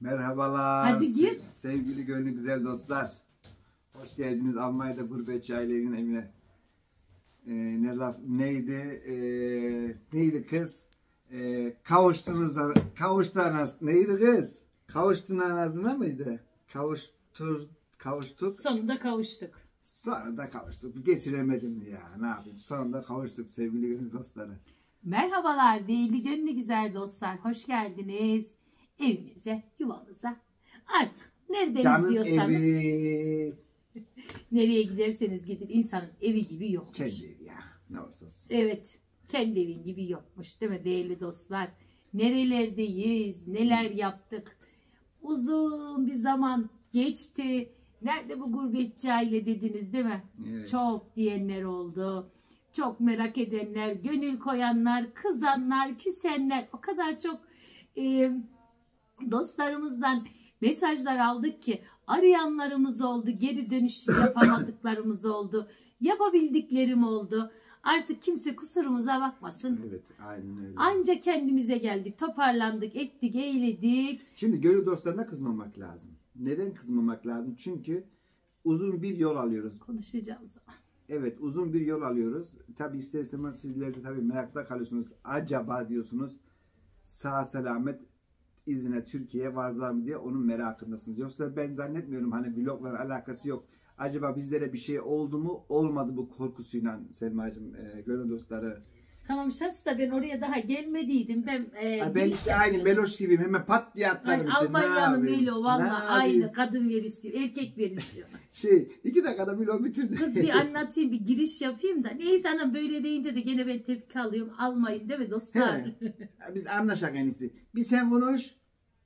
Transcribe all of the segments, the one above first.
Merhabalar. Hadi gir. Se- Sevgili gönlü güzel dostlar. Hoş geldiniz Almanya'da gurbetçi ailenin evine. Ee, ne laf neydi? Ee, neydi kız? Ee, kavuştunuz kavuştu anas. Neydi kız? Kavuştun anasına mıydı? Kavuştur kavuştuk. Sonunda kavuştuk. Sonra da kavuştuk. Getiremedim ya. Ne yapayım? Sonunda kavuştuk sevgili gönül dostları. Merhabalar değerli gönlü güzel dostlar. Hoş geldiniz evimize, yuvamıza. Artık nereden izliyorsanız, evi. nereye giderseniz gidin insanın evi gibi yokmuş. Kendi evi ya. Ne olsun. Evet, kendi evin gibi yokmuş değil mi değerli dostlar? Nerelerdeyiz, neler yaptık? Uzun bir zaman geçti. Nerede bu gurbetçi aile dediniz değil mi? Evet. Çok diyenler oldu. Çok merak edenler, gönül koyanlar, kızanlar, küsenler. O kadar çok e, dostlarımızdan mesajlar aldık ki arayanlarımız oldu, geri dönüş yapamadıklarımız oldu, yapabildiklerim oldu. Artık kimse kusurumuza bakmasın. Evet, aynen öyle. Anca kendimize geldik, toparlandık, ettik, eğledik. Şimdi gönül dostlarına kızmamak lazım. Neden kızmamak lazım? Çünkü uzun bir yol alıyoruz. Konuşacağız zaman. Evet uzun bir yol alıyoruz. Tabi ister istemez sizler de tabii merakta kalıyorsunuz. Acaba diyorsunuz sağ selamet izine Türkiye'ye vardılar mı diye onun merakındasınız. Yoksa ben zannetmiyorum hani vlogla alakası yok. Acaba bizlere bir şey oldu mu olmadı bu korkusuyla Selma'cığım e, gönül dostları. Tamam şans da ben oraya daha gelmediydim. Ben, e, Ha, ben işte aynı. Meloş gibiyim hemen pat diye atlarım. işte. Ne yapayım? Ne valla yapayım? aynı kadın verisi, erkek verisi. Şey iki dakikada vlog bitirdi. Kız bir anlatayım bir giriş yapayım da. Neyse anam böyle deyince de gene ben tepki alıyorum. Almayın değil mi dostlar? He. Biz anlaşak en iyisi. Bir sen konuş,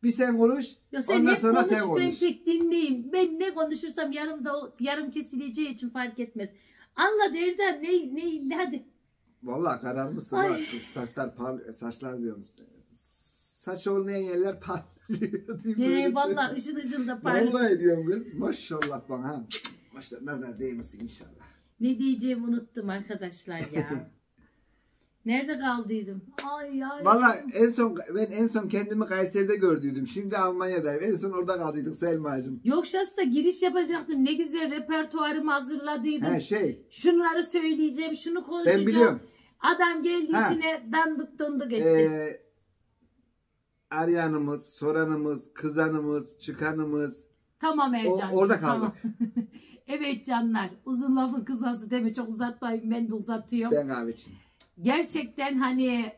bir sen konuş. Ya sen ondan ne sonra konuş, sen ben konuş. tek dinleyeyim. Ben ne konuşursam yarım da yarım kesileceği için fark etmez. Anla Derden ne ne hadi. Vallahi kararmışsın Ay. bak. Saçlar par saçlar diyorum. Saç olmayan yerler parlıyor. değil mi? Vallahi ışıl ışıl da parlıyor. Vallahi diyorum kız. Maşallah bana. ha. Maşallah nazar değmesin inşallah. Ne diyeceğimi unuttum arkadaşlar ya. Nerede kaldıydım? Ay ya. Vallahi en son ben en son kendimi Kayseri'de gördüydüm. Şimdi Almanya'dayım. En son orada kaldıydık Selma'cığım. Yok şahsta giriş yapacaktım. Ne güzel repertuarımı hazırladıydım. He şey. Şunları söyleyeceğim, şunu konuşacağım. Ben biliyorum. Adam geldi Ha. içine dandık dunduk etti. Ee, arayanımız, soranımız, kızanımız, çıkanımız. tamam Ercan. orada kaldık. evet canlar. Uzun lafın kısası değil mi? Çok uzatmayın. Ben de uzatıyorum. Ben kahveciyim. Gerçekten hani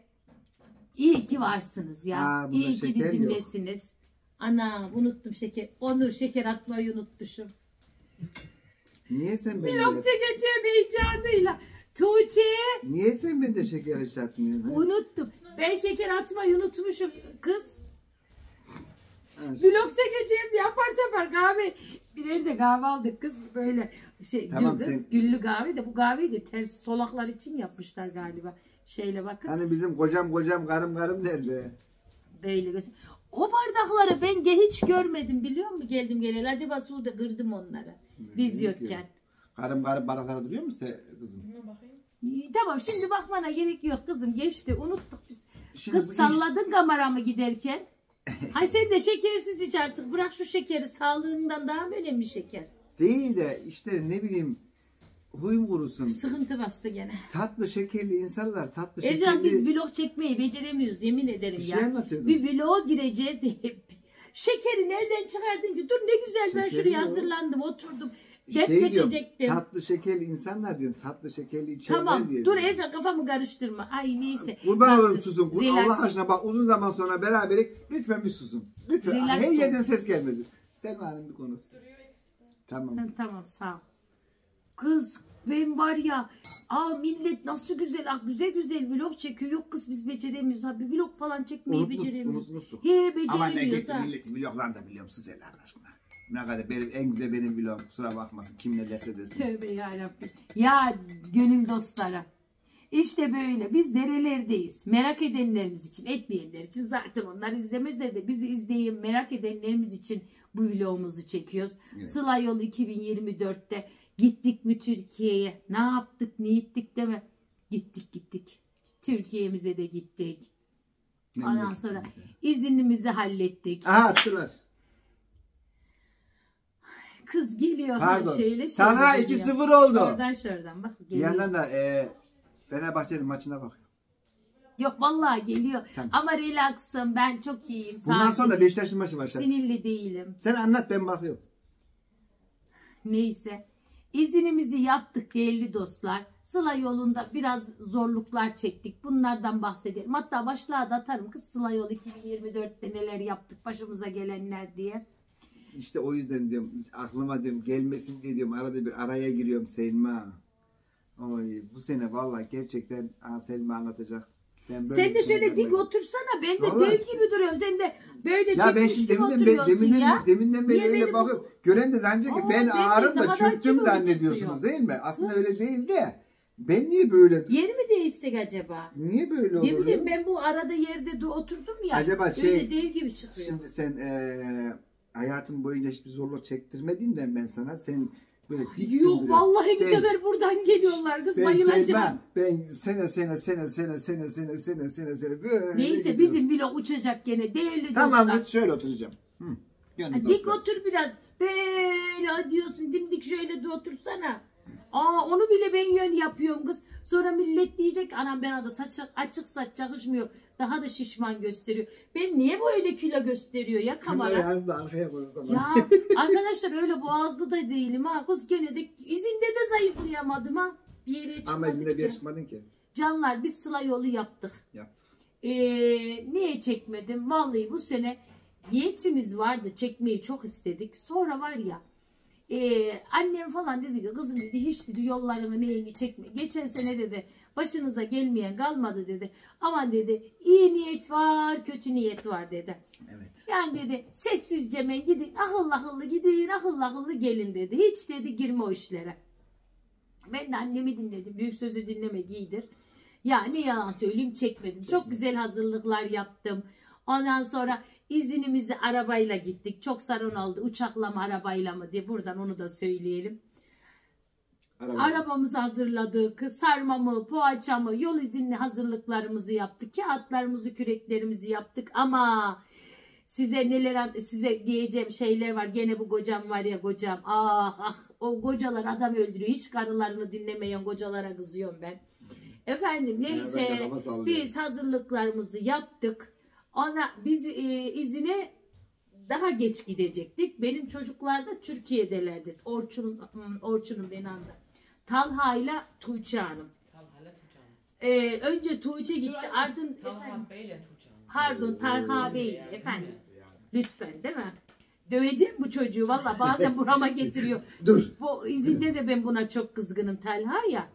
iyi ki varsınız ya. Aa, bunda iyi ki şeker yok. bizimlesiniz. Ana unuttum şeker. Onu şeker atmayı unutmuşum. Niye sen beni Vlog çekeceğim heyecanıyla. Tuğçe Niye sen bende şeker içertmiyorsun? ha? unuttum. Ben şeker atmayı unutmuşum kız. Ha, Vlog çekeceğim diye apar topar kahve. Birer de kahve aldık kız böyle şey Tamam, gündüz sen- güllü kahve de bu kahveyi de ters solaklar için yapmışlar galiba. Şeyle bakın Hani bizim kocam kocam karım karım nerede? böyle göster. O bardakları ben ge hiç görmedim biliyor musun geldim geleli. Acaba suda kırdım onları biz yokken. Karım karım balıklara duruyor mu sen kızım? İyi, Tamam şimdi bakmana gerek yok kızım geçti unuttuk biz. Şimdi Kız bu iş- salladın kameramı giderken. Hay sen de şekersiz iç artık. Bırak şu şekeri. Sağlığından daha mı önemli şeker? Değil de işte ne bileyim huyum kurusun. Sıkıntı bastı gene. Tatlı şekerli insanlar tatlı Ercan şekerli. biz vlog çekmeyi beceremiyoruz yemin ederim Bir ya. şey anlatıyordum. Bir vloga gireceğiz hep. Şekeri nereden çıkardın ki? Dur ne güzel ben Şekeri şuraya yok. hazırlandım oturdum. Şey diyorum, Dertleşecektim. tatlı şekerli insanlar diyorum. Tatlı şekerli içerler Tamam diye. dur diyorum. Ercan kafamı karıştırma. Ay neyse. Kurban Bak, olurum susun. Kur-. Allah aşkına bak uzun zaman sonra beraberlik lütfen bir susun. Lütfen. Relax Her yerden ses gelmesin. Selma'nın bir konusu. Tamam. Ha, tamam sağ ol. Kız ben var ya aa millet nasıl güzel ah, güzel güzel vlog çekiyor. Yok kız biz beceremiyoruz ha bir vlog falan çekmeyi Unutmuş, beceremiyoruz. unutmuşsun. He Ama ne beceremiyoruz gitti ha. milleti vloglarını da biliyorum siz Allah aşkına. Ne kadar benim en güzel benim vlogum kusura bakmasın kim ne derse desin. Tövbe yarabbim. Ya gönül dostlara. İşte böyle biz nerelerdeyiz? Merak edenlerimiz için, etmeyenler için zaten onlar izlemezler de bizi izleyin merak edenlerimiz için bu vlogumuzu çekiyoruz. Evet. Sıla Yol 2024'te gittik mi Türkiye'ye? Ne yaptık, ne ettik değil mi? Gittik gittik. Türkiye'mize de gittik. Ondan sonra izinimizi hallettik. Aha attılar. Kız geliyor. Pardon. Şeyle, şeyle 2-0 geliyor. oldu. Şuradan şuradan bak Bir geliyor. yandan da e, Fenerbahçe'nin maçına bak. Yok vallahi geliyor. Tamam. Ama relaxım ben çok iyiyim. Bundan sakinim. sonra Beşiktaş'ın maçı başlar. Sinirli değilim. Sen anlat ben bakıyorum. Neyse. İzinimizi yaptık değerli dostlar. Sıla yolunda biraz zorluklar çektik. Bunlardan bahsedelim. Hatta başlığa da atarım kız Sıla yolu 2024'te neler yaptık başımıza gelenler diye. İşte o yüzden diyorum aklıma diyorum gelmesin diye diyorum arada bir araya giriyorum Selma. Oy bu sene vallahi gerçekten aa, Selma anlatacak. Ben böyle Sen de şey şöyle dik otursana. Ben de Vallahi. dev gibi duruyorum. Sen de böyle Ya ben çekmiş şimdi gibi deminden, oturuyorsun deminden, ya. deminden beri Niye öyle benim- bakıyorum. Gören de zannedecek ki Aa, ben ben de ağrım da kilolu zannediyorsunuz çıkıyor. değil mi? Aslında Kız. öyle değil de ben niye böyle Yer mi değişsek acaba? niye böyle Ne bileyim ben bu arada yerde dur, oturdum ya. Acaba Öyle şey- dev gibi çıkıyor. Şimdi sen eee hayatın boyunca hiçbir zorluk çektirmediğimden ben sana sen böyle diksin Yok duruyor. vallahi bir Ben- sefer buradan geliyorlar kız Ben bayılacağım. Selma, ben sene sene sene sene sene sene sene sene sene böyle Neyse gidiyorum. bizim vlog uçacak gene değerli Tamam dostlar. kız şöyle oturacağım. Hı. Dik dostlar. otur biraz. Böyle diyorsun dimdik şöyle de otursana. Aa onu bile ben yön yapıyorum kız. Sonra millet diyecek anam ben ada saç açık saç çalışmıyor. Daha da şişman gösteriyor. Ben niye böyle kilo gösteriyor ya kamera? az da arkaya koy o zaman. Ya arkadaşlar öyle boğazlı da değilim ha. Kız gene de izinde de zayıflayamadım ha. Bir yere çıkmadık Ama izinde bir yere çıkmadın ki. Canlar biz sıla yolu yaptık. Yap. Ee, niye çekmedim? Vallahi bu sene niyetimiz vardı çekmeyi çok istedik. Sonra var ya e, annem falan dedi ki kızım dedi hiç dedi yollarını neyini çekme. Geçen sene dedi başınıza gelmeyen kalmadı dedi. Aman dedi iyi niyet var kötü niyet var dedi. Evet. Yani dedi sessizce men gidin akıllı akıllı gidin akıllı akıllı gelin dedi. Hiç dedi girme o işlere. Ben de annemi dinledim. Büyük sözü dinleme giydir. Ya ne yalan söyleyeyim çekmedim. Çok güzel hazırlıklar yaptım. Ondan sonra izinimizi arabayla gittik. Çok sarın oldu. Uçakla mı arabayla mı diye buradan onu da söyleyelim. Araba. Arabamızı hazırladık. Sarmamı, poğaçamı, yol izinli hazırlıklarımızı yaptık. Kağıtlarımızı, küreklerimizi yaptık. Ama size neler size diyeceğim şeyler var. Gene bu kocam var ya kocam. Ah ah o kocalar adam öldürüyor. Hiç karılarını dinlemeyen kocalara kızıyorum ben. Efendim neyse biz hazırlıklarımızı yaptık. Ona biz e, izine daha geç gidecektik. Benim çocuklar da Türkiye'delerdi. Orçun hmm, Orçun'un beni andı. Talha ile Tuğçe Hanım. Talha Tuğçe Hanım. Ee, önce Tuğçe gitti. Dur, Ardın efendim, Talha Bey ile Tuğçe Hanım. pardon Talha Bey Yani, efendim. mi? Lütfen değil mi? Döveceğim bu çocuğu valla bazen burama getiriyor. Dur. Bu izinde de ben buna çok kızgınım Talha ya.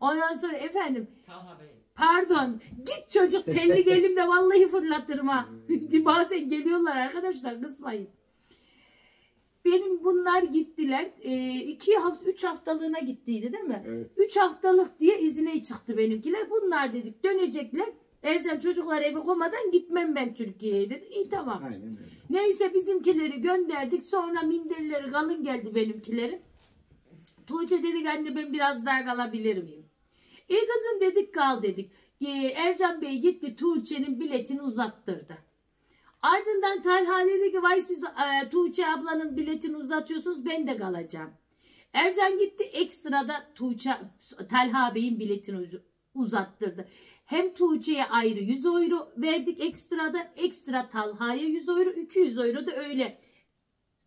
Ondan sonra efendim Talha Bey. Pardon. Git çocuk telli elimde vallahi fırlatırım ha. Bazen geliyorlar arkadaşlar kızmayın. Benim bunlar gittiler. E, iki hafta, üç haftalığına gittiydi değil mi? Evet. Üç haftalık diye izine çıktı benimkiler. Bunlar dedik dönecekler. Ercan çocuklar eve koymadan gitmem ben Türkiye'ye dedi. İyi tamam. Aynen öyle. Neyse bizimkileri gönderdik. Sonra minderleri kalın geldi benimkileri. Tuğçe dedik anne ben biraz daha kalabilir miyim? İyi kızım dedik kal dedik. Ee, Ercan Bey gitti Tuğçe'nin biletini uzattırdı. Ardından Talha dedi ki vay siz e, Tuğçe ablanın biletini uzatıyorsunuz ben de kalacağım. Ercan gitti ekstrada Tuğçe, Talha Bey'in biletini uz- uzattırdı. Hem Tuğçe'ye ayrı 100 euro verdik ekstradan. Ekstra Talha'ya 100 euro 200 euro da öyle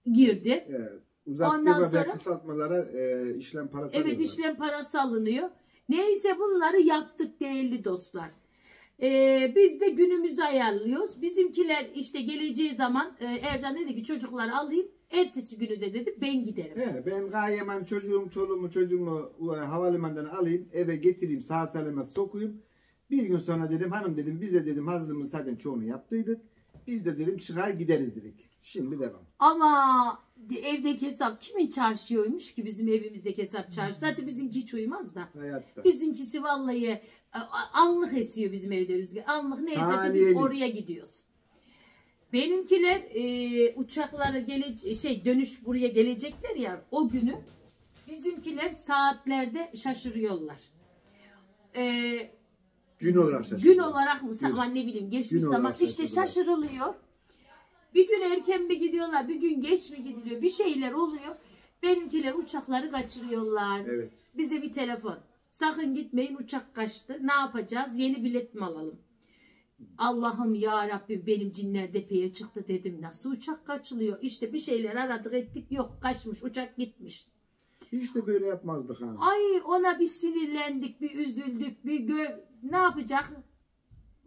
girdi. Evet. Ondan sonra- ve kısaltmalara e, işlem parası Evet alıyorlar. işlem parası alınıyor. Neyse bunları yaptık değerli dostlar. Ee, biz de günümüzü ayarlıyoruz. Bizimkiler işte geleceği zaman e, Ercan dedi ki çocukları alayım. Ertesi günü de dedi ben giderim. He, ben gayemen çocuğum, çoluğumu, çocuğumu e, havalimanından alayım, eve getireyim, sağ salama sokuyum. Bir gün sonra dedim hanım dedim biz de dedim hazırlığımız zaten çoğunu yaptıydık. Biz de dedim çıkar gideriz dedik. Şimdi devam. Ama evdeki hesap kimin çarşıymış ki bizim evimizdeki hesap çarşı. Zaten bizimki hiç uymaz da. Hayatta. Bizimkisi vallahi anlık esiyor bizim evde rüzgar. Anlık ne eserse biz oraya gidiyoruz. Benimkiler e, uçaklara gele şey dönüş buraya gelecekler ya o günü bizimkiler saatlerde şaşırıyorlar. E, Gün olarak şaşırdım. gün olarak mı ama ne bileyim geçmiş Gün zaman olarak işte şaşırdılar. şaşırılıyor. Bir gün erken mi gidiyorlar, bir gün geç mi gidiliyor, bir şeyler oluyor. Benimkiler uçakları kaçırıyorlar. Evet. Bize bir telefon. Sakın gitmeyin uçak kaçtı. Ne yapacağız? Yeni bilet mi alalım? Allah'ım ya Rabbim benim cinler depeye çıktı dedim. Nasıl uçak kaçılıyor? İşte bir şeyler aradık ettik yok kaçmış uçak gitmiş. Hiç de böyle yapmazdık ha. Ay ona bir sinirlendik bir üzüldük bir gör ne yapacak?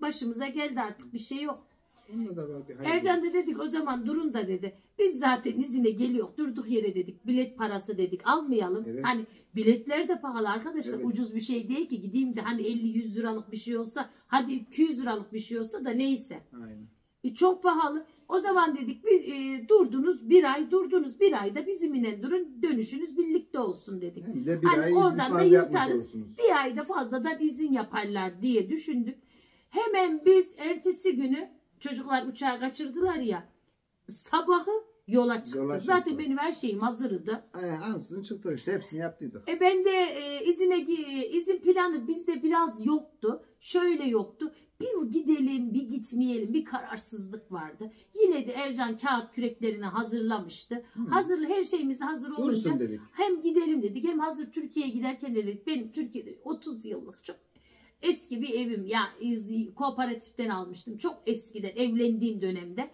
Başımıza geldi artık bir şey yok. Onda da var bir hayır. Ercan da dedik o zaman durun da dedi. Biz zaten izine geliyor durduk yere dedik. Bilet parası dedik almayalım. Evet. Hani biletler de pahalı arkadaşlar. Evet. Ucuz bir şey değil ki gideyim de hani 50-100 liralık bir şey olsa hadi 200 liralık bir şey olsa da neyse. Aynen. E, çok pahalı. O zaman dedik biz e, durdunuz bir ay durdunuz bir ayda bizimle durun dönüşünüz birlikte olsun dedik. Hem de bir Hani ay oradan da fazla yırtarız. Bir ayda fazladan izin yaparlar diye düşündük. Hemen biz ertesi günü çocuklar uçağı kaçırdılar ya sabahı yola çıktık. Yola Zaten benim her şeyim hazırdı. Aynen ansızın çıktık işte hepsini yaptıydık. E ben de e, izine izin planı bizde biraz yoktu. Şöyle yoktu. Bir gidelim, bir gitmeyelim. Bir kararsızlık vardı. Yine de Ercan kağıt küreklerini hazırlamıştı. Hazır her şeyimiz hazır olunca hem gidelim dedik hem hazır Türkiye'ye giderken de dedik benim Türkiye'de 30 yıllık çok eski bir evim ya kooperatiften almıştım çok eskiden evlendiğim dönemde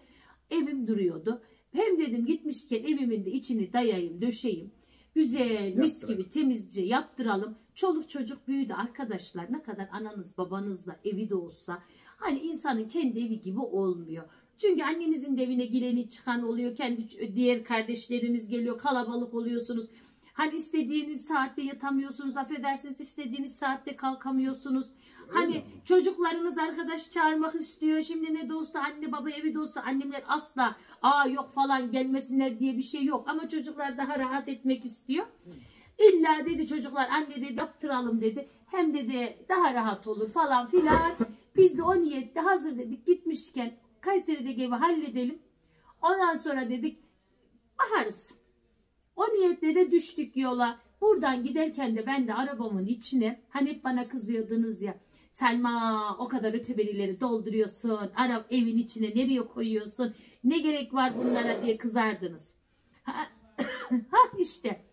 evim duruyordu. Hem dedim gitmişken evimin de içini dayayım döşeyim güzel mis Yaptıralım. gibi temizce yaptıralım. Çoluk çocuk büyüdü arkadaşlar ne kadar ananız babanızla evi de olsa hani insanın kendi evi gibi olmuyor. Çünkü annenizin de evine gireni çıkan oluyor. Kendi diğer kardeşleriniz geliyor. Kalabalık oluyorsunuz. Hani istediğiniz saatte yatamıyorsunuz. Affedersiniz istediğiniz saatte kalkamıyorsunuz. Hani çocuklarınız arkadaş çağırmak istiyor. Şimdi ne de olsa anne baba evi de olsa annemler asla aa yok falan gelmesinler diye bir şey yok. Ama çocuklar daha rahat etmek istiyor. İlla dedi çocuklar anne dedi yaptıralım dedi. Hem dedi daha rahat olur falan filan. Biz de o niyette hazır dedik gitmişken Kayseri'deki evi halledelim. Ondan sonra dedik baharız. O niyetle de düştük yola. Buradan giderken de ben de arabamın içine hani bana kızıyordunuz ya. Selma o kadar öteberileri dolduruyorsun. Arap evin içine nereye koyuyorsun? Ne gerek var bunlara diye kızardınız. Ha, ha işte.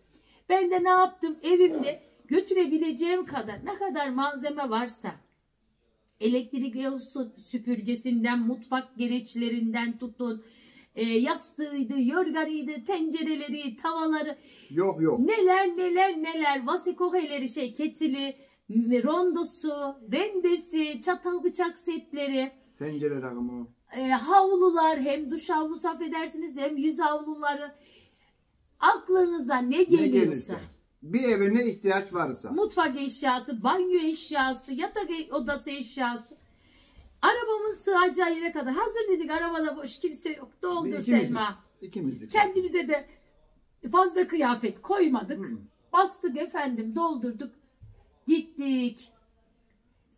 Ben de ne yaptım? Evimde götürebileceğim kadar ne kadar malzeme varsa elektrik süpürgesinden, mutfak gereçlerinden tutun, e, yastığıydı, yorganıydı, tencereleri, tavaları, Yok yok. neler neler neler, vasikoheleri şey, ketili, rondosu, rendesi, çatal bıçak setleri, Tencere takımı. e, havlular, hem duş havlusu affedersiniz hem yüz havluları. Aklınıza ne Ne geliyorsa. gelirse. Bir eve ne ihtiyaç varsa. mutfak eşyası, banyo eşyası, yatak e- odası eşyası. Arabamın sığacağı yere kadar. Hazır dedik arabada boş kimse yok. Doldur ikimizdik. Selma. İkimizdik. Kendimize de fazla kıyafet koymadık. Hı. Bastık efendim doldurduk. Gittik.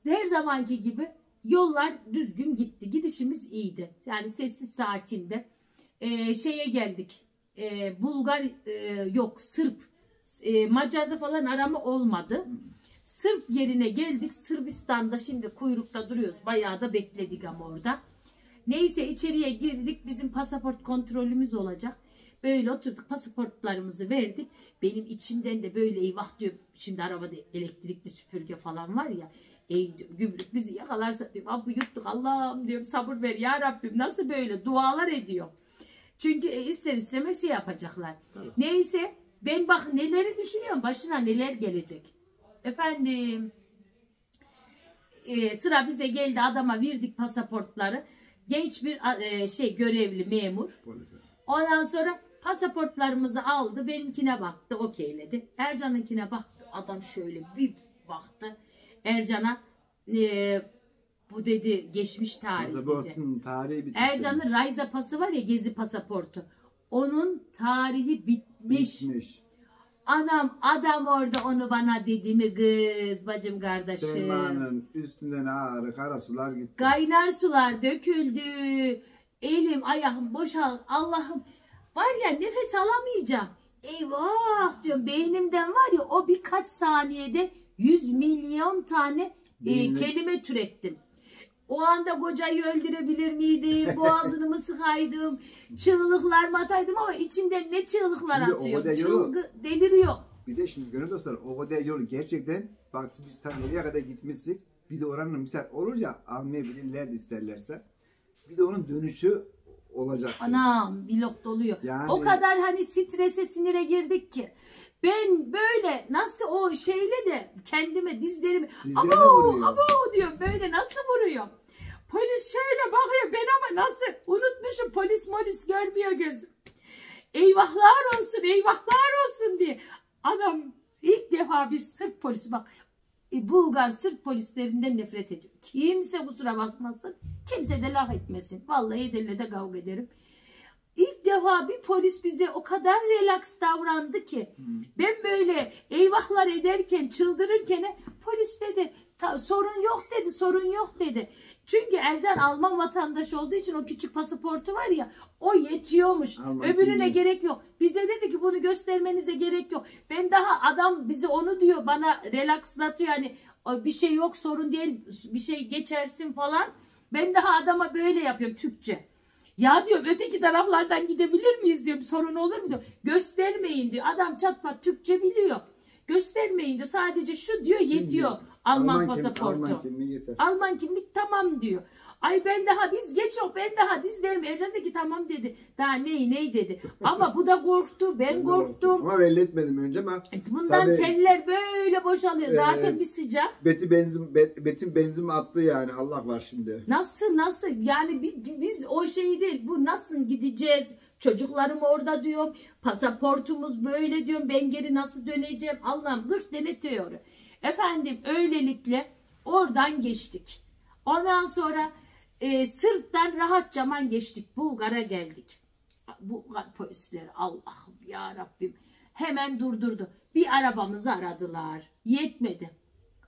Her zamanki gibi yollar düzgün gitti. Gidişimiz iyiydi. Yani sessiz sakindi. Ee, şeye geldik. Ee, Bulgar e, yok Sırp. Ee, Macar'da falan arama olmadı. Sırp yerine geldik. Sırbistan'da şimdi kuyrukta duruyoruz. Bayağı da bekledik ama orada. Neyse içeriye girdik. Bizim pasaport kontrolümüz olacak. Böyle oturduk pasaportlarımızı verdik. Benim içimden de böyle eyvah diyor. Şimdi arabada elektrikli süpürge falan var ya. Ey diyor, gümrük bizi yakalarsa diyorum. Abi yuttuk Allah'ım diyorum sabır ver ya Rabbim. Nasıl böyle dualar ediyor. Çünkü e, ister istemez şey yapacaklar. Neyse ben bak neleri düşünüyorum. Başına neler gelecek. Efendim e, sıra bize geldi adama verdik pasaportları. Genç bir e, şey görevli memur. Polise. Ondan sonra pasaportlarımızı aldı. Benimkine baktı, okeyledi. Ercan'ınkine baktı. Adam şöyle bir baktı. Ercan'a e, bu dedi geçmiş tarih dedi. Pasaportun tarihi bitmiş. Ercan'ın Rayza pası var ya gezi pasaportu. Onun tarihi bitmiş. Bitmiş. Anam adam orada onu bana dedi mi kız bacım kardeşim. Selma'nın üstünden ağrı kara sular gitti. Kaynar sular döküldü. Elim ayağım boşal. Allah'ım var ya nefes alamayacağım. Eyvah diyorum beynimden var ya o birkaç saniyede 100 milyon tane e, kelime türettim. O anda kocayı öldürebilir miydim? Boğazını mı sıkaydım? Çığlıklar mı ataydım ama içimden ne çığlıklar Şimdi atıyor. Çılgı, deliriyor. Bir de şimdi gönül dostlar o kadar yolu gerçekten bak biz tam nereye kadar gitmiştik. Bir de oranın misal olur ya almayabilirler de isterlerse. Bir de onun dönüşü olacak. Anam blok doluyor. Yani- O kadar hani strese sinire girdik ki. Ben böyle nasıl o şeyle de kendime dizlerimi abo abo diyorum böyle nasıl vuruyor. Polis şöyle bakıyor ben ama nasıl unutmuşum polis molis görmüyor gözüm. Eyvahlar olsun eyvahlar olsun diye. Adam ilk defa bir Sırp polisi bak e, Bulgar Sırp polislerinden nefret ediyor. Kimse kusura bakmasın. Kimse de laf etmesin. Vallahi edenle de kavga ederim. İlk defa bir polis bize o kadar relax davrandı ki ben böyle eyvahlar ederken çıldırırken polis dedi "Ta- sorun yok dedi sorun yok dedi. Çünkü Ercan Alman vatandaşı olduğu için o küçük pasaportu var ya o yetiyormuş. Alman Öbürüne kimliği. gerek yok. Bize dedi ki bunu göstermenize gerek yok. Ben daha adam bize onu diyor bana relaxlatıyor hani "O bir şey yok sorun değil bir şey geçersin falan. Ben daha adama böyle yapıyorum Türkçe. Ya diyorum öteki taraflardan gidebilir miyiz diyorum sorun olur mu diyor. Göstermeyin diyor. Adam çat pat Türkçe biliyor. Göstermeyin diyor. Sadece şu diyor yetiyor. Alman, kim- pasaportu. Alman kimliği yeter. Alman kimlik tamam diyor. Ay ben daha biz geç yok ben daha dizlerim. Ercan dedi ki tamam dedi. Daha ney ney dedi. Ama bu da korktu ben, Ben korktum. Ama belli etmedim önce ama Bundan Tabii. teller böyle boşalıyor. Zaten Ee, bir sıcak. Beti benzin Bet- Betin benzin attı yani Allah var şimdi. Nasıl nasıl yani bi- bi- biz o şey değil bu nasıl gideceğiz çocuklarım orada diyorum pasaportumuz böyle diyorum ben geri nasıl döneceğim Allah'ım 40 tane teori. Efendim öylelikle oradan geçtik. Ondan sonra e, Sırp'tan rahatçaman geçtik Bulgar'a geldik. Bulgar polisleri Allah'ım ya Rabbim hemen durdurdu. Bir arabamızı aradılar. Yetmedi.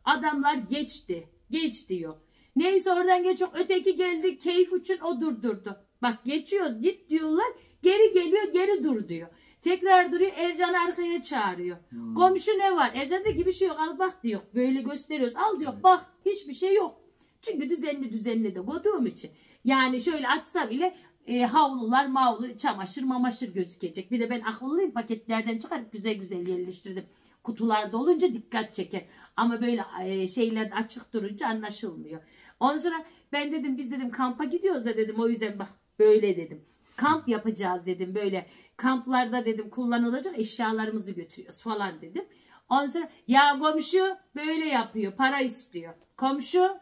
Adamlar geçti. Geç diyor. Neyse oradan geçiyor. Öteki geldi keyif için o durdurdu. Bak geçiyoruz git diyorlar. Geri geliyor geri dur diyor. Tekrar duruyor Ercan arkaya çağırıyor. Komşu ne var? Ercan diyor ki bir şey yok al bak diyor. Böyle gösteriyoruz. Al diyor bak hiçbir şey yok. Çünkü düzenli düzenli de koyduğum için. Yani şöyle açsa bile e, havlular mavlu çamaşır mamaşır gözükecek. Bir de ben akıllıyım paketlerden çıkarıp güzel güzel yerleştirdim. Kutularda olunca dikkat çeker. Ama böyle e, şeylerde açık durunca anlaşılmıyor. Ondan sonra ben dedim biz dedim kampa gidiyoruz da dedim o yüzden bak böyle dedim. Kamp yapacağız dedim böyle kamplarda dedim kullanılacak eşyalarımızı götürüyoruz falan dedim. Ondan sonra ya komşu böyle yapıyor para istiyor. Komşu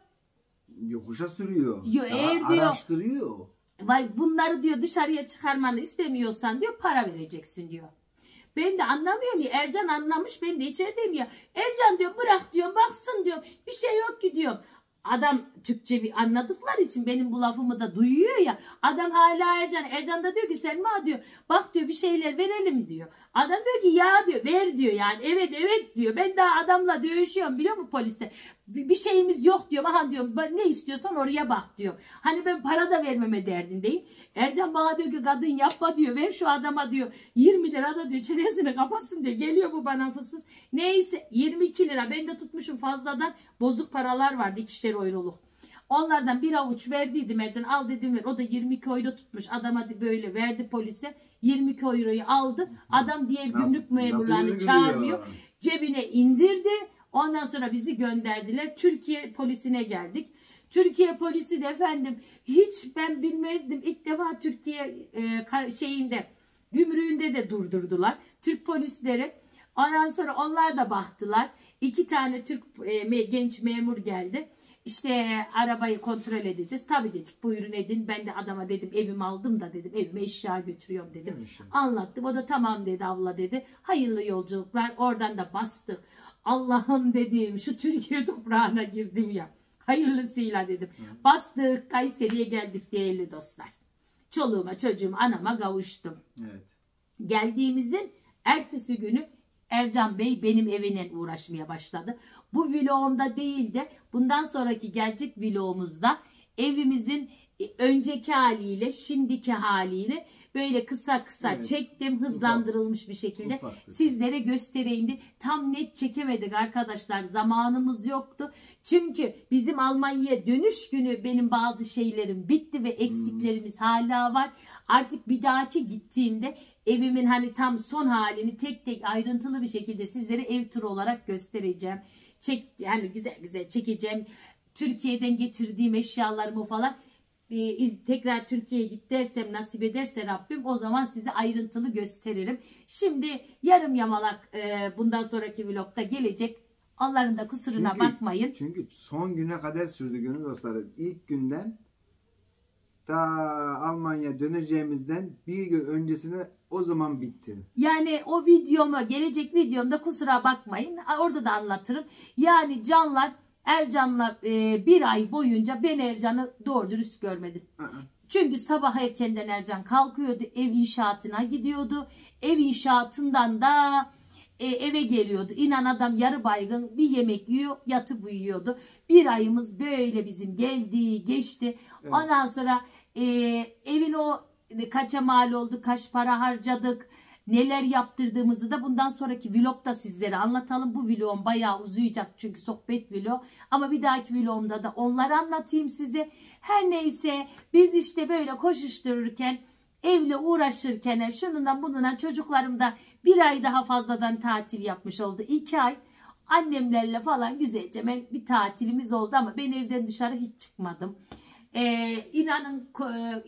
Yokuşa sürüyor. Diyor, Daha eğer diyor- Araştırıyor. Vay bunları diyor dışarıya çıkarmanı istemiyorsan diyor para vereceksin diyor. Ben de anlamıyorum ya Ercan anlamış ben de içerideyim ya. Ercan diyor bırak diyor baksın diyor bir şey yok ki diyorum. Adam Türkçe bir anladıkları için benim bu lafımı da duyuyor ya. Adam hala Ercan. Ercan da diyor ki Selma diyor bak diyor bir şeyler verelim diyor. Adam diyor ki ya diyor ver diyor yani evet evet diyor. Ben daha adamla dövüşüyorum biliyor musun poliste? Bir şeyimiz yok diyor. Aha diyorum "Ben ne istiyorsan oraya bak diyor. Hani ben para da vermeme derdindeyim. Ercan bana diyor ki kadın yapma diyor. Ver şu adama diyor. 20 lira da diyor çenesini kapatsın diyor. Geliyor bu bana fıs fıs. Neyse 22 lira. Ben de tutmuşum fazladan bozuk paralar vardı ikişer euroluk. Onlardan bir avuç verdiydim Ercan al dedim ver. O da 22 euro tutmuş. Adam hadi böyle verdi polise. 22 euroyu aldı. Adam diğer Nasıl- gümrük memurlarını çağırmıyor. Cebine indirdi. Ondan sonra bizi gönderdiler. Türkiye polisine geldik. Türkiye polisi de efendim hiç ben bilmezdim. İlk defa Türkiye e, şeyinde gümrüğünde de durdurdular. Türk polisleri. Ondan sonra onlar da baktılar. İki tane Türk e, genç memur geldi. İşte arabayı kontrol edeceğiz. Tabii dedik buyurun edin. Ben de adama dedim evimi aldım da dedim evime eşya götürüyorum dedim. Anlattım. O da tamam dedi abla dedi. Hayırlı yolculuklar. Oradan da bastık. Allah'ım dedim şu Türkiye toprağına girdim ya. Hayırlısıyla dedim. Bastık Kayseri'ye geldik değerli dostlar. Çoluğuma çocuğuma anama kavuştum. Evet. Geldiğimizin ertesi günü Ercan Bey benim evine uğraşmaya başladı. Bu vlogumda değil de bundan sonraki gelecek vlogumuzda evimizin önceki haliyle şimdiki haliyle böyle kısa kısa Evet. çektim hızlandırılmış bir şekilde. Ufak bir- sizlere göstereyim diye tam net çekemedik arkadaşlar. Zamanımız yoktu. Çünkü bizim Almanya'ya dönüş günü benim bazı şeylerim bitti ve eksiklerimiz hala var. Artık bir dahaki gittiğimde evimin hani tam son halini tek tek ayrıntılı bir şekilde sizlere ev turu olarak göstereceğim. Çek yani güzel güzel çekeceğim. Türkiye'den getirdiğim eşyalarımı falan tekrar Türkiye'ye git dersem nasip ederse Rabbim o zaman size ayrıntılı gösteririm. Şimdi yarım yamalak e, bundan sonraki vlogda gelecek. Onların da kusuruna Çünkü- bakmayın. Çünkü son güne kadar sürdü gönül dostları. İlk günden ta Almanya döneceğimizden bir gün öncesine o zaman bitti. Yani o videomu gelecek videomda kusura bakmayın. Orada da anlatırım. Yani canlar Ercan'la e, bir ay boyunca ben Ercan'ı doğru dürüst görmedim. Aa, Çünkü sabah erkenden Ercan kalkıyordu, ev inşaatına gidiyordu. Ev inşaatından da e, eve geliyordu. İnan adam yarı baygın bir yemek yiyor, yatıp uyuyordu. Bir ayımız böyle bizim geldi, geçti. Ondan sonra e, evin o kaça mal oldu, kaç para harcadık, neler yaptırdığımızı da bundan sonraki vlogda sizlere anlatalım. Bu vlogum bayağı uzayacak çünkü sohbet vlog. Ama bir dahaki vlogumda da onları anlatayım size. Her neyse biz işte böyle koşuştururken evle uğraşırken şunundan bununla çocuklarım da bir ay daha fazladan tatil yapmış oldu. iki ay annemlerle falan güzelce ben bir tatilimiz oldu ama ben evden dışarı hiç çıkmadım. Ee, inanın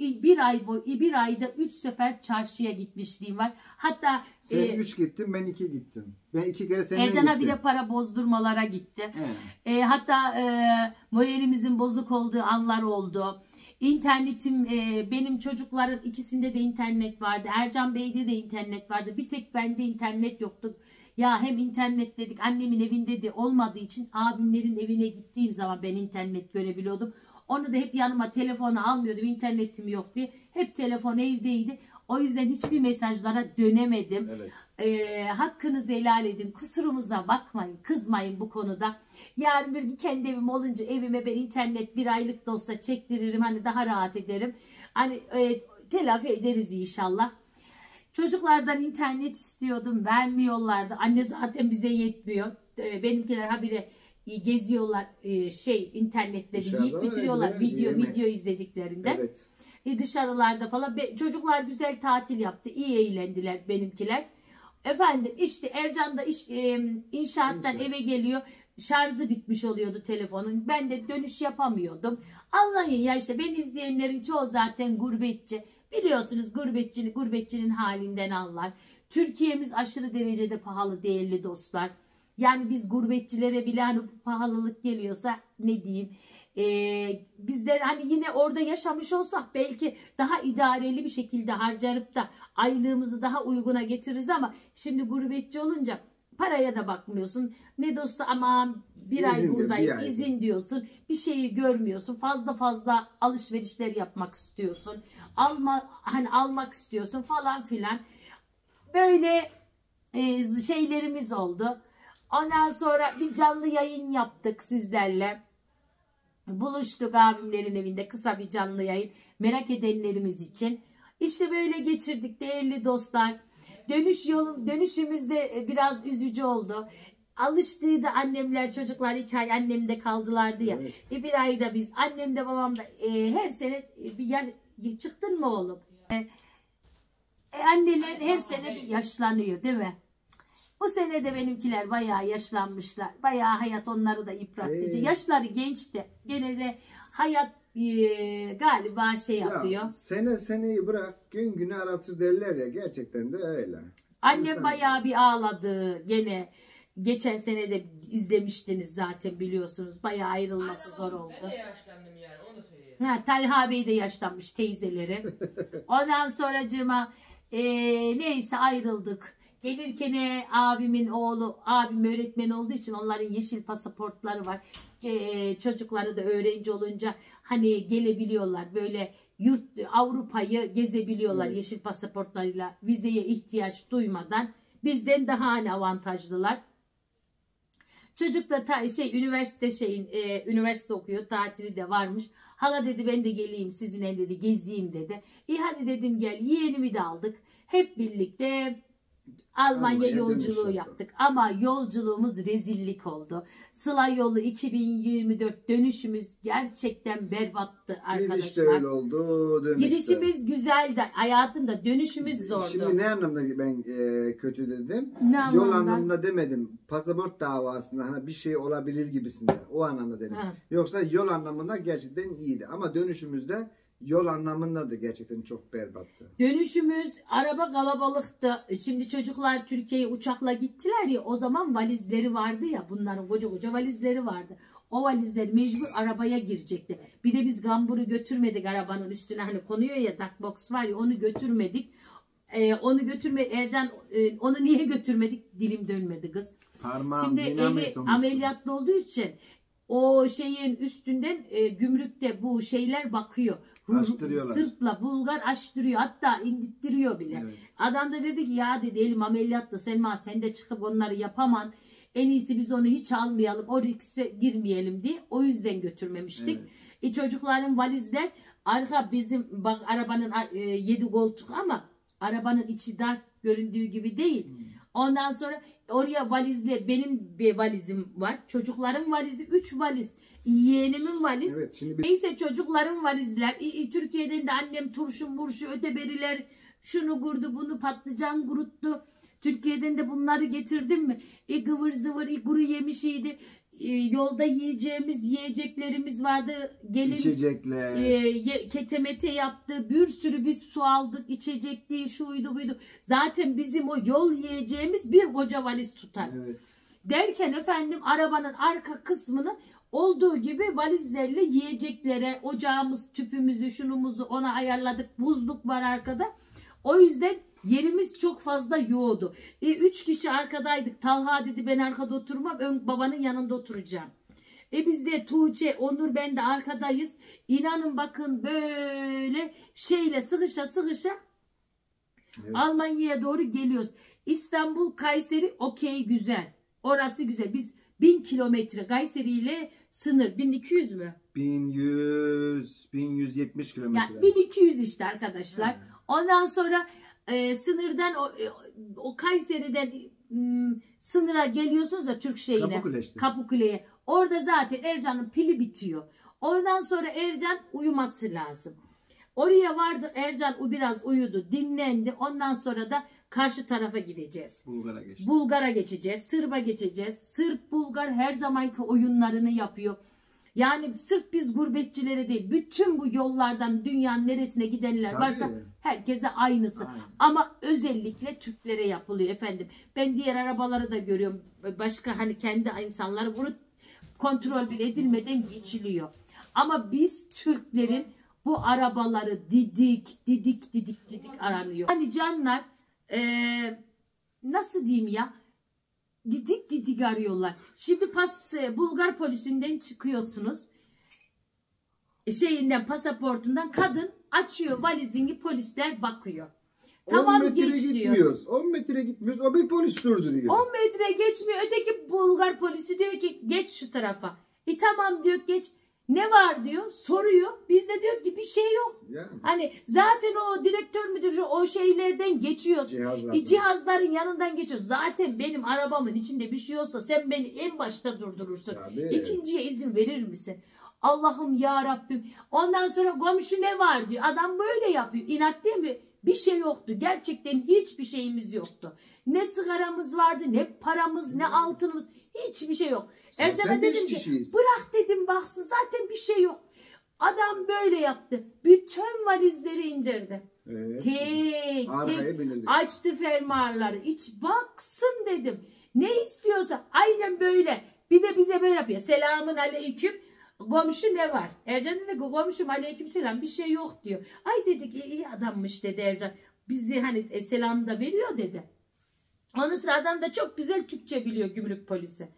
e, bir ay boy bir ayda üç sefer çarşıya gitmişliğim var. Hatta Sen e, üç gittin ben iki gittim. Ben iki kere seninle Ercan'a gittim. bir de para bozdurmalara gitti. E, hatta e, moralimizin bozuk olduğu anlar oldu. İnternetim e, benim çocukların ikisinde de internet vardı. Ercan Bey'de de internet vardı. Bir tek bende internet yoktu. Ya hem internet dedik annemin evinde de olmadığı için abimlerin evine gittiğim zaman ben internet görebiliyordum. Onu da hep yanıma telefonu almıyordum internetim yok diye. Hep telefon evdeydi. O yüzden hiçbir mesajlara dönemedim. Evet. Ee, hakkınızı helal edin. Kusurumuza bakmayın. Kızmayın bu konuda. Yarın bir gün kendi evim olunca evime ben internet bir aylık da olsa çektiririm. Hani daha rahat ederim. Hani e, telafi ederiz inşallah. Çocuklardan internet istiyordum. Vermiyorlardı. Anne zaten bize yetmiyor. Ee, benimkiler habire geziyorlar e, şey internetleri yiyip Dışarıdalar bitiriyorlar video yeme. video izlediklerinden. Evet. E, dışarılarda falan Be- çocuklar güzel tatil yaptı. iyi eğlendiler benimkiler. Efendim işte Ercan da iş, e, inşaattan İnşaat. eve geliyor. Şarjı bitmiş oluyordu telefonun. Ben de dönüş yapamıyordum. Anlayın ya işte ben izleyenlerin çoğu zaten gurbetçi. Biliyorsunuz gurbetçinin gurbetçinin halinden anlar. Türkiye'miz aşırı derecede pahalı değerli dostlar. Yani biz gurbetçilere bile hani pahalılık geliyorsa ne diyeyim. Ee, bizler hani yine orada yaşamış olsak belki daha idareli bir şekilde harcarıp da aylığımızı daha uyguna getiririz ama şimdi gurbetçi olunca paraya da bakmıyorsun. Ne dostu ama bir ay İzin de, buradayım bir ay. izin diyorsun. Bir şeyi görmüyorsun. Fazla fazla alışverişler yapmak istiyorsun. Alma hani almak istiyorsun falan filan. Böyle e, şeylerimiz oldu. Ondan sonra bir canlı yayın yaptık sizlerle. Buluştuk abimlerin evinde kısa bir canlı yayın. Merak edenlerimiz için. İşte böyle geçirdik değerli dostlar. Dönüş yolum, dönüşümüz de e, biraz üzücü oldu. Alıştıydı annemler çocuklar iki ay annemde kaldılardı ya. Evet. E, bir ayda biz annem de babam da e, her sene e, bir yer çıktın mı oğlum? E, e, anneler her sene bir yaşlanıyor değil mi? Bu sene de benimkiler bayağı yaşlanmışlar. Bayağı hayat onları da yıprattı. Ee? Yaşları gençti. Gene de hayat e, galiba şey yapıyor. Ya, sene seneyi bırak gün günü aratır derler ya gerçekten de öyle. Annem İnsan- bayağı bir ağladı gene. Geçen sene de izlemiştiniz zaten biliyorsunuz. Bayağı ayrılması zor oldu. Ben de yaşlandım yani onu da söyleyeyim. Ha, Talha Bey de yaşlanmış teyzeleri. Ondan sonracığıma e, neyse ayrıldık. Gelirken e, abimin oğlu, abim öğretmen olduğu için onların yeşil pasaportları var. E, çocukları da öğrenci olunca hani gelebiliyorlar. Böyle yurt Avrupa'yı gezebiliyorlar Evet. yeşil pasaportlarıyla vizeye ihtiyaç duymadan. Bizden daha hani avantajlılar. Çocuk da ta, şey üniversite şeyin e, üniversite okuyor. Tatili de varmış. Hala dedi ben de geleyim sizinle dedi gezeyim dedi. İyi hadi dedim gel. Yeğenimi de aldık. Hep birlikte Almanya Almanya yolculuğu yaptık ama yolculuğumuz rezillik oldu. Sıla yolu 2024 dönüşümüz gerçekten berbattı Gidiş de arkadaşlar. öyle oldu. Dönüş. Gidişimiz güzeldi. Hayatında dönüşümüz zordu. Şimdi ne anlamda ben e, kötü dedim? Ne Yol anlamda? anlamında demedim. Pasaport davasında hani bir şey olabilir gibisinden. O anlamda dedim. Ha. Yoksa yol anlamında gerçekten iyiydi. Ama dönüşümüzde yol anlamında da gerçekten çok berbattı. Dönüşümüz araba kalabalıktı. Şimdi çocuklar Türkiye'ye uçakla gittiler ya o zaman valizleri vardı ya bunların koca koca valizleri vardı. O valizler mecbur arabaya girecekti. Bir de biz gamburu götürmedik arabanın üstüne hani konuyor ya duck box var ya onu götürmedik. Ee, onu götürme Ercan e, onu niye götürmedik dilim dönmedi kız. Parmağım Şimdi eli ameliyatlı olduğu için o şeyin üstünden e, gümrükte bu şeyler bakıyor. Açtırıyorlar. Sırtla Bulgar açtırıyor hatta indirttiriyor bile. Evet. Adam da dedi ki ya dedi elim ameliyatlı Selma sen de çıkıp onları yapaman. En iyisi biz onu hiç almayalım o riske girmeyelim diye o yüzden götürmemiştik. Evet. E, çocukların valizler arka bizim bak arabanın e, 7 koltuk ama arabanın içi dar göründüğü gibi değil. Hmm. Ondan sonra oraya valizle benim bir valizim var. Çocukların valizi 3 valiz. Yeğenimin valiz. Evet şimdi bir Neyse çocukların valizler. Türkiye'den de annem turşu murşu öteberiler şunu kurdu bunu patlıcan kuruttu. Türkiye'den de bunları getirdim mi? E gıvır zıvır e, kuru yemişiydi. E, yolda yiyeceğimiz yiyeceklerimiz vardı. Gelin içecekler. e, ketemete yaptı. Bir sürü biz su aldık. içecekti şuydu buydu. Zaten bizim o yol yiyeceğimiz bir koca valiz tutar. Evet. Derken efendim arabanın arka kısmını olduğu gibi valizlerle yiyeceklere ocağımız tüpümüzü şunumuzu ona ayarladık. Buzluk var arkada. O yüzden yerimiz çok fazla yoğdu. E, üç kişi arkadaydık. Talha dedi ben arkada oturmam. Ön babanın yanında oturacağım. E biz de Tuğçe, Onur ben de arkadayız. İnanın bakın böyle şeyle sıkışa sıkışa Evet. Almanya'ya doğru geliyoruz. İstanbul, Kayseri okey güzel. Orası güzel. Biz 1000 kilometre Kayseri ile sınır 1200 mü? 1100 1170 kilometre. Yani 1200 işte arkadaşlar. Evet. Ondan sonra e, sınırdan o, e, o Kayseri'den m, sınıra geliyorsunuz da Türk şeyine. Kapıkule işte. Kapıkule'ye. Orada zaten Ercan'ın pili bitiyor. Oradan sonra Ercan uyuması lazım. Oraya vardı Ercan biraz uyudu, dinlendi. Ondan sonra da karşı tarafa gideceğiz. Bulgar'a geçti. Bulgar'a geçeceğiz, Sırp'a geçeceğiz. Sırp, Bulgar her zamanki oyunlarını yapıyor. Yani sırf biz gurbetçilere değil, bütün bu yollardan dünyanın neresine gidenler Tabii. varsa herkese aynısı. Aynen. Ama özellikle Türklere yapılıyor efendim. Ben diğer arabaları da görüyorum. Başka hani kendi insanları bunu kontrol bile edilmeden geçiliyor. Ama biz Türklerin bu arabaları didik didik didik didik aranıyor. Hani canlar eee, nasıl diyeyim ya didik didik arıyorlar. Şimdi pas e, Bulgar polisinden çıkıyorsunuz. E, Şeyinden pasaportundan kadın açıyor valizini polisler bakıyor. 10 Tamam geç diyor. gitmiyoruz. 10 metre gitmiyoruz. O bir polis durduruyor. 10 metre geçmiyor. Öteki Bulgar polisi diyor ki geç şu tarafa. E tamam diyor geç. Ne var diyor soruyor. Biz de diyor ki bir şey yok. Yani. Hani zaten o direktör müdür o şeylerden geçiyoruz. Cihazlar. E, cihazların yanından geçiyoruz. Zaten benim arabamın içinde bir şey olsa sen beni en başta durdurursun. Tabii. İkinciye izin verir misin? Allah'ım ya Rabbim. Ondan sonra komşu ne var diyor. Adam böyle yapıyor. İnat değil mi? Bir şey yoktu. Gerçekten hiçbir şeyimiz yoktu. Ne sigaramız vardı, ne paramız, ne altınımız. Hiçbir şey yok. Ercan'a dedim ki kişiyiz. bırak dedim baksın zaten bir şey yok. Adam böyle yaptı. Bütün valizleri indirdi. Evet. Tek tek açtı fermuarları. İç baksın dedim. Ne istiyorsa aynen böyle. Bir de bize böyle yapıyor. Selamun aleyküm. Komşu ne var? Ercan dedi ki komşum aleyküm selam bir şey yok diyor. Ay dedik "iyi- iyi adammış dedi Ercan. Bizi hani e, selam da veriyor dedi. Onun sıra adam da çok güzel Türkçe biliyor gümrük polisi.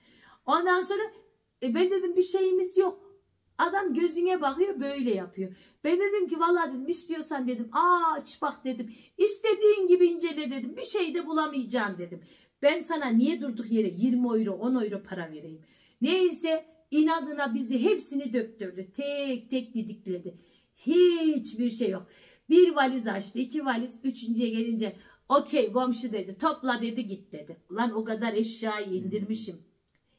Ondan sonra e, ben dedim bir şeyimiz yok. Adam gözüne bakıyor böyle yapıyor. Ben dedim ki vallahi dedim istiyorsan dedim aa aç bak dedim. İstediğin gibi incele dedim. Bir şey de bulamayacaksın dedim. Ben sana niye durduk yere 20 euro 10 euro para vereyim. Neyse inadına bizi hepsini döktürdü. Tek tek didikledi. Hiçbir şey yok. Bir valiz açtı, iki valiz, üçüncüye gelince okey komşu dedi, topla dedi git dedi. Lan o kadar eşyayı indirmişim.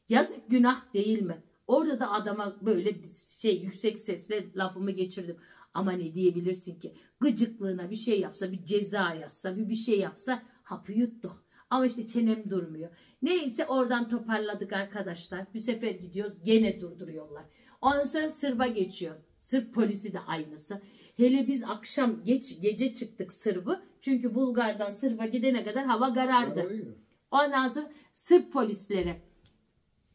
Yazık günah değil mi? Orada da adama böyle şey yüksek sesle lafımı geçirdim. Ama ne diyebilirsin ki? Gıcıklığına bir şey yapsa, bir ceza yazsa, bir bir şey yapsa hapı yuttuk. Ama işte çenem durmuyor. Neyse oradan toparladık arkadaşlar. Bir sefer gidiyoruz gene durduruyorlar. Ondan sonra Sırba geçiyor. Sırp polisi de aynısı. Hele biz akşam geç gece çıktık Sırbı. Çünkü Bulgar'dan Sırba gidene kadar hava karardı. Ondan sonra Sırp polislere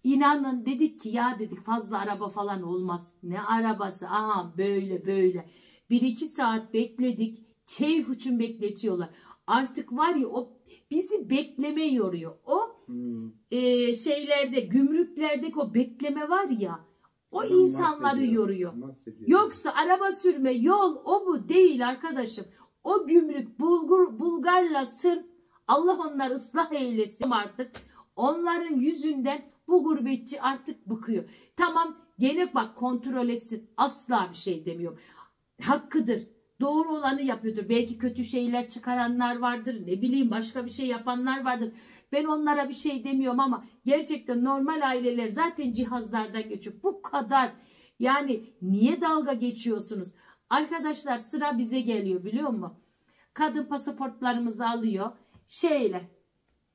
inanın dedik ki ya dedik fazla araba falan olmaz. Ne arabası aha böyle böyle. Bir iki saat bekledik. Keyif için bekletiyorlar. Artık var ya o bizi bekleme yoruyor. O Hmm. e, şeylerde gümrüklerdeki o bekleme var ya o Adam insanları yoruyor. Yoksa araba sürme yol o bu değil arkadaşım. O gümrük Bulgur, Bulgarla Sırp Allah onları ıslah eylesin artık. Onların yüzünden bu gurbetçi artık bıkıyor. Tamam gene bak kontrol etsin asla bir şey demiyorum. Hakkıdır. Doğru olanı yapıyordur. Belki kötü şeyler çıkaranlar vardır. Ne bileyim başka bir şey yapanlar vardır. Ben onlara bir şey demiyorum ama gerçekten normal aileler zaten cihazlardan geçiyor. Bu kadar yani niye dalga geçiyorsunuz? Arkadaşlar sıra bize geliyor biliyor musun? Kadın pasaportlarımızı alıyor. Şeyle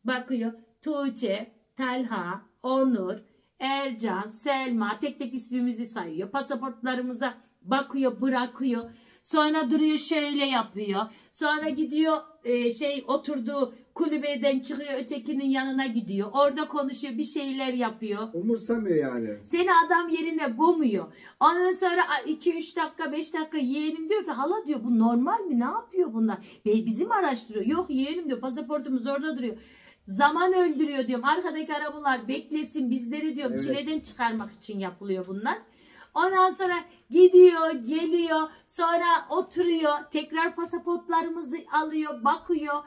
bakıyor. Tuğçe, Talha, Onur, Ercan, Selma tek tek ismimizi sayıyor. Pasaportlarımıza bakıyor, bırakıyor. Sonra duruyor şöyle yapıyor. Sonra gidiyor e, şey oturduğu kulübeden çıkıyor ötekinin yanına gidiyor. Orada konuşuyor bir şeyler yapıyor. Umursamıyor yani. Seni adam yerine gomuyor. Ondan sonra 2-3 dakika 5 dakika yeğenim diyor ki hala diyor bu normal mi ne yapıyor bunlar? Bey bizim araştırıyor. Yok yeğenim diyor pasaportumuz orada duruyor. Zaman öldürüyor diyorum. Arkadaki arabalar beklesin bizleri diyorum. Evet. Çileden çıkarmak için yapılıyor bunlar. Ondan sonra gidiyor, geliyor, sonra oturuyor, tekrar pasaportlarımızı alıyor, bakıyor.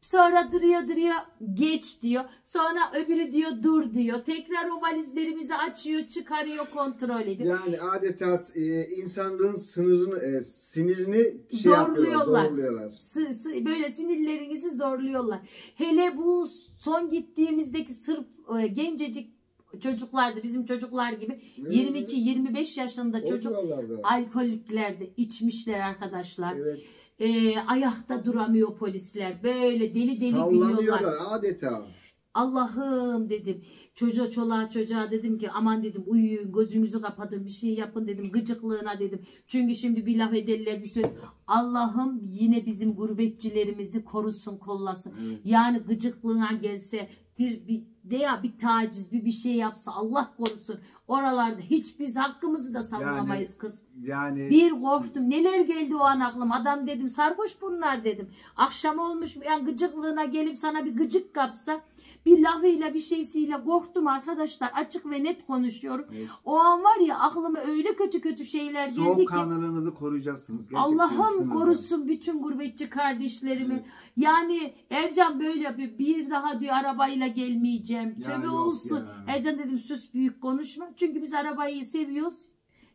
Sonra duruyor duruyor geç diyor. Sonra öbürü diyor dur diyor. Tekrar o valizlerimizi açıyor, çıkarıyor, kontrol ediyor. Yani adeta e, insanlığın sınırını, e, sinirini şey Zorluyorlar. zorluyorlar. Sı- sı- böyle sinirlerinizi zorluyorlar. Hele bu son gittiğimizdeki Sırp e, gencecik çocuklardı bizim çocuklar gibi Evet. 22-25 yaşında çocuk alkollüklerde içmişler arkadaşlar. Evet. E, ayakta duramıyor polisler. Böyle deli deli gülüyorlar. Adeta. Allah'ım dedim. Çocuğa çoluğa çocuğa dedim ki aman dedim uyuyun gözünüzü kapatın bir şey yapın dedim gıcıklığına dedim. Çünkü şimdi bir laf ederler bir söz. Allah'ım yine bizim gurbetçilerimizi korusun kollasın. Evet. Yani gıcıklığına gelse bir, bir veya bir taciz bir bir şey yapsa Allah korusun. Oralarda hiç biz hakkımızı da savunamayız kız. Yani Bir korktum. Neler geldi o an aklıma. Adam dedim sarhoş bunlar dedim. Akşam olmuş yani gıcıklığına gelip sana bir gıcık kapsa bir lafıyla bir şeysiyle korktum arkadaşlar. Açık ve net konuşuyorum. Evet. O an var ya aklıma öyle kötü kötü şeyler geldi ki. soğukkanlılığınızı koruyacaksınız. Allah'ım korusun bütün gurbetçi kardeşlerimi. Evet. Yani Ercan böyle yapıyor. Bir daha diyor arabayla gelmeyeceğim. Ya Tövbe olsun. ya. Ercan dedim sus büyük konuşma. Çünkü biz arabayı seviyoruz.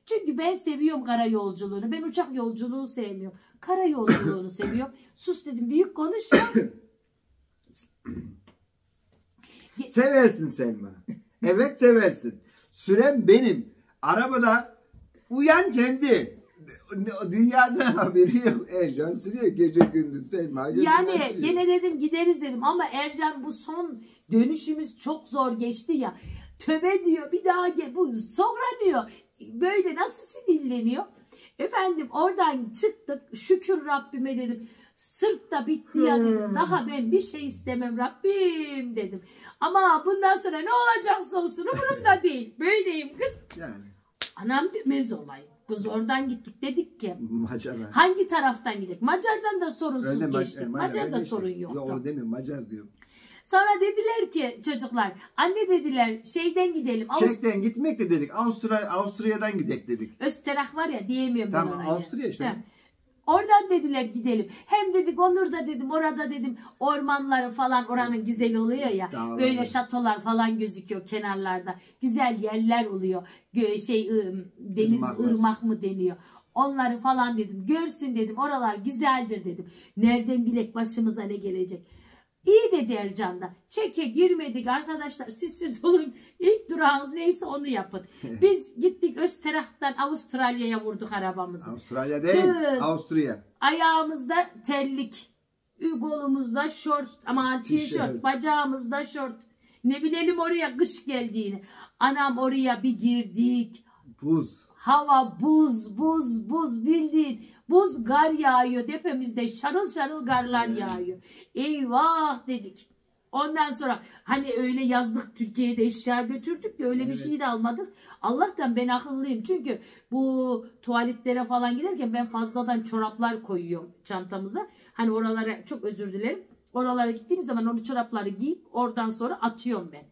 Çünkü ben seviyorum kara yolculuğunu. Ben uçak yolculuğu sevmiyorum. Kara yolculuğunu seviyorum. Sus dedim büyük konuşma. Seversin Selma. Evet seversin. Süren benim. Arabada uyan kendi. Dünyadan haberi yok. Ercan sürüyor gece gündüz Selma. Yani gene dedim gideriz dedim ama Ercan bu son dönüşümüz çok zor geçti ya. Töbe diyor bir daha gel. Bu sonra diyor böyle nasıl sinirleniyor? Efendim oradan çıktık şükür Rabbime dedim. Sırf da bitti ya dedim. Hmm. Daha ben bir şey istemem Rabbim dedim. Ama bundan sonra ne olacaksa olsun umurumda değil. Böyleyim kız. Yani Anam demez olayım. Kız oradan gittik dedik ki Macara. hangi taraftan gidelim? Macar'dan da sorunsuz Öyle Ma- geçtik. e, Macar'da sorun yoktu. Yok onu demiyorum Macar diyorum. Sonra dediler ki çocuklar anne dediler şeyden gidelim. Avust- Çek'ten gitmek de dedik. Avusturya, Avusturya'dan gidek dedik. Österach var ya diyemiyorum ben Tamam, ona. Avusturya işte. He. Oradan dediler gidelim. Hem dedik Onur da dedim orada dedim ormanları falan oranın güzel oluyor ya. Dağlar. Böyle şatolar falan gözüküyor kenarlarda. Güzel yerler oluyor. Şey deniz Irmaklar. ırmak mı deniyor. Onları falan dedim. Görsün dedim. Oralar güzeldir dedim. Nereden bilek başımıza ne gelecek. İyi dedi Ercan da. Çeke girmedik arkadaşlar. Siz siz olun. İlk durağınız neyse onu yapın. Biz gittik Österak'tan Avustralya'ya vurduk arabamızı. Avustralya değil, Kız. Avusturya. Ayağımızda terlik. Kolumuzda şort ama tişört. Bacağımızda şort. Ne bilelim oraya kış geldiğini. Anam oraya bir girdik. Buz. Hava buz buz buz bildiğin buz gar yağıyor tepemizde şarıl şarıl garlar yağıyor. Eyvah dedik. Ondan sonra hani öyle yazlık Türkiye'de eşya götürdük ya öyle bir Evet. şey de almadık. Allah'tan ben akıllıyım çünkü bu tuvaletlere falan giderken ben fazladan çoraplar koyuyorum çantamıza. Hani oralara çok özür dilerim. Oralara gittiğim zaman onu çorapları giyip oradan sonra atıyorum ben.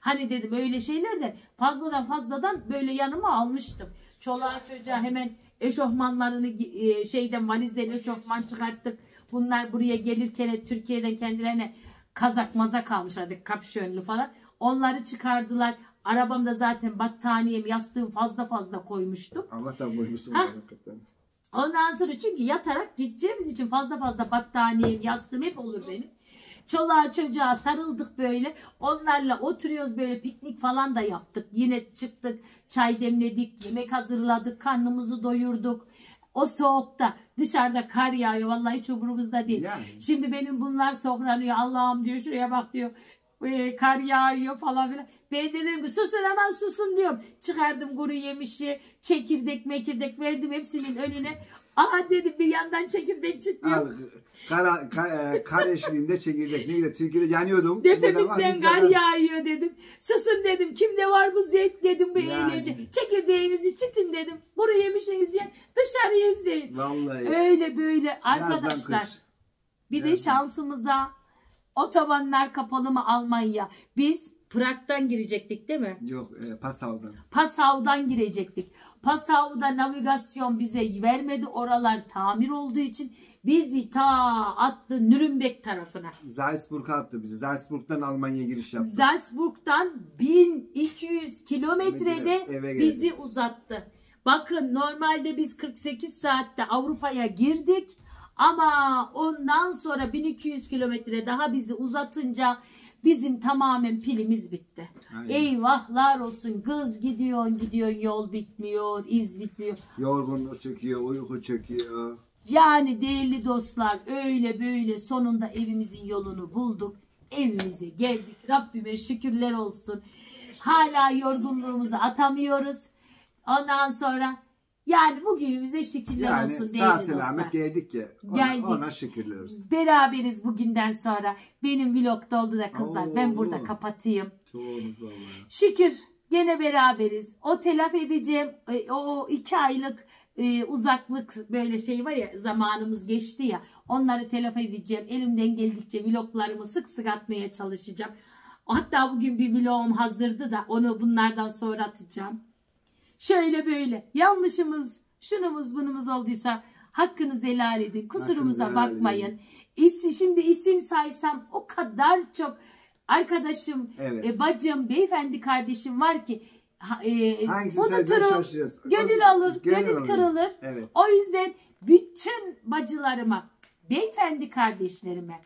Hani dedim öyle şeyler de fazladan fazladan böyle yanıma almıştım. Çoluğa çocuğa hemen eşofmanlarını e, şeyden valizden eşofman çıkarttık. Bunlar buraya gelirken Türkiye'den kendilerine kazak mazak almışlardı kapşönlü falan. Onları çıkardılar. Arabamda zaten battaniyem yastığım fazla fazla koymuştum. Allah'tan koymuşsun hakikaten. Ondan sonra çünkü yatarak gideceğimiz için fazla fazla battaniyem, yastığım hep olur benim. Çoluğa çocuğa sarıldık böyle. Onlarla oturuyoruz böyle piknik falan da yaptık. Yine çıktık, çay demledik, yemek hazırladık, karnımızı doyurduk. O soğukta dışarıda kar yağıyor. Vallahi hiç umurumuzda değil. Yani. Şimdi benim bunlar sofranıyor. Allah'ım diyor şuraya bak diyor. "Ee, kar yağıyor falan filan. Ben de dedim ki susun hemen susun diyorum. Çıkardım kuru yemişi, çekirdek mekirdek verdim hepsinin önüne. Aha dedim bir yandan çekirdek çıkıyor. Al, kara, ka, e, kar eşliğinde çekirdek. Ne güzel. Türkiye'de yanıyordum. Biz kar yağıyor dedim. Susun dedim. Kimde var bu zevk dedim bu Yani. eğlence. Çekirdeğinizi çitin dedim. Kuru yemişinizi yiyin. Dışarıya izleyin. Vallahi. Öyle böyle arkadaşlar. Bir de şansımıza otobanlar kapalı mı Almanya? Biz Prag'dan girecektik değil mi? Yok e, Passau'dan. Passau'dan girecektik. Passau'da navigasyon bize vermedi. Oralar tamir olduğu için bizi ta attı Nürnberg tarafına. Salzburg'a attı bizi. Salzburg'dan Almanya'ya giriş yaptı. Salzburg'dan 1200 kilometrede bizi uzattı. Bakın normalde biz 48 saatte Avrupa'ya girdik ama ondan sonra 1200 kilometre daha bizi uzatınca bizim tamamen pilimiz bitti. Aynen. Eyvahlar olsun kız gidiyorsun gidiyorsun yol bitmiyor iz bitmiyor. Yorgunluk çöküyor, uyku çöküyor. Yani değerli dostlar öyle böyle sonunda evimizin yolunu bulduk. Evimize geldik. Rabbime şükürler olsun. Hala yorgunluğumuzu atamıyoruz. Ondan sonra yani bugünümüze şükürler Yani olsun sağ değerli selamet dostlar. geldik ya. Ona, Geldik. ona şükürler olsun. Beraberiz bugünden sonra. Benim vlog doldu da kızlar. Ben Oo. burada kapatayım. Çoğunuz vallahi. Şükür gene beraberiz. O telafi edeceğim e, o iki aylık e, uzaklık böyle şey var ya zamanımız geçti ya onları telafi edeceğim. Elimden geldikçe vloglarımı sık sık atmaya çalışacağım. Hatta bugün bir vlogum hazırdı da onu bunlardan sonra atacağım. Şöyle böyle yanlışımız şunumuz bunumuz olduysa hakkınızı helal edin. Kusurumuza Hakkınızı bakmayın. İsim, şimdi isim saysam o kadar çok arkadaşım, Evet. e, bacım, beyefendi kardeşim var ki e, söyleyeceğiz unuturum, gönül alır, gönül, alır. kırılır. Evet. O yüzden bütün bacılarıma, beyefendi kardeşlerime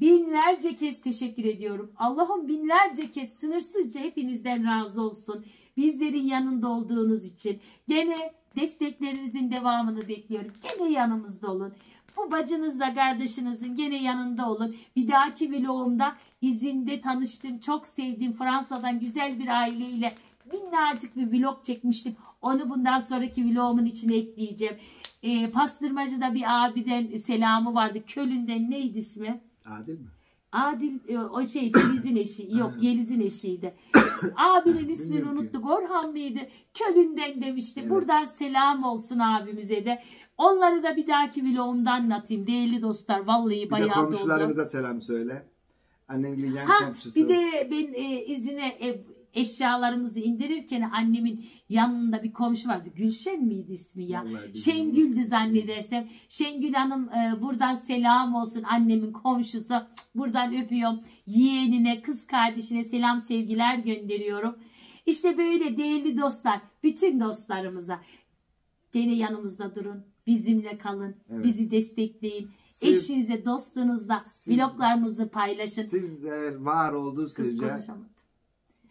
binlerce kez teşekkür ediyorum. Allah'ım binlerce kez sınırsızca hepinizden razı olsun. Bizlerin yanında olduğunuz için. Gene desteklerinizin devamını bekliyorum. Gene yanımızda olun. Bu bacınızla kardeşinizin gene yanında olun. Bir dahaki vlogumda izinde tanıştığım, çok sevdiğim Fransa'dan güzel bir aileyle minnacık bir vlog çekmiştim. Onu bundan sonraki vlogumun içine ekleyeceğim. Ee, pastırmacıda bir abiden selamı vardı. Kölün'den neydi ismi? Adil mi? Adil e, o şey Filiz'in eşi yok Yeliz'in eşiydi. Abinin ismini Bilmiyorum ki. unuttuk. Orhan mıydı? Kölün'den demişti. Evet. Buradan selam olsun abimize de. Onları da bir dahaki vlogumda anlatayım. Değerli dostlar vallahi Bir de bayağı komşularımıza selam söyle. Annen yan Ha komşusu. bir de ben e, izine e, eşyalarımızı indirirken annemin yanında bir komşu vardı. Gülşen miydi ismi ya? Vallahi. Şengül'dü zannedersem. Şengül Hanım e, buradan selam olsun annemin komşusu. Buradan öpüyorum. Yeğenine, kız kardeşine selam sevgiler gönderiyorum. İşte böyle değerli dostlar, bütün dostlarımıza gene yanımızda durun. Bizimle kalın. Evet. Bizi destekleyin. Siz- Eşinize, dostunuzla Siz- vloglarımızı paylaşın. Sizler var olduğu sürece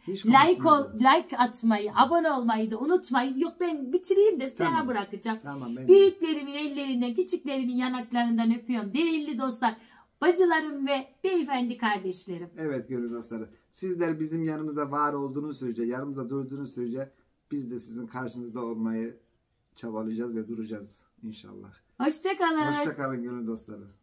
Like ol, like atmayı, abone olmayı da unutmayın. Yok ben bitireyim de sana Tamam. bırakacağım. Tamam ben Büyüklerimin ellerinden, küçüklerimin yanaklarından öpüyorum. Değerli dostlar, bacılarım ve beyefendi kardeşlerim. Evet gönül dostları. Sizler bizim yanımızda var olduğunuz sürece, yanımızda durduğunuz sürece biz de sizin karşınızda olmayı çabalayacağız ve duracağız inşallah. Hoşçakalın. Hoşçakalın gönül dostları.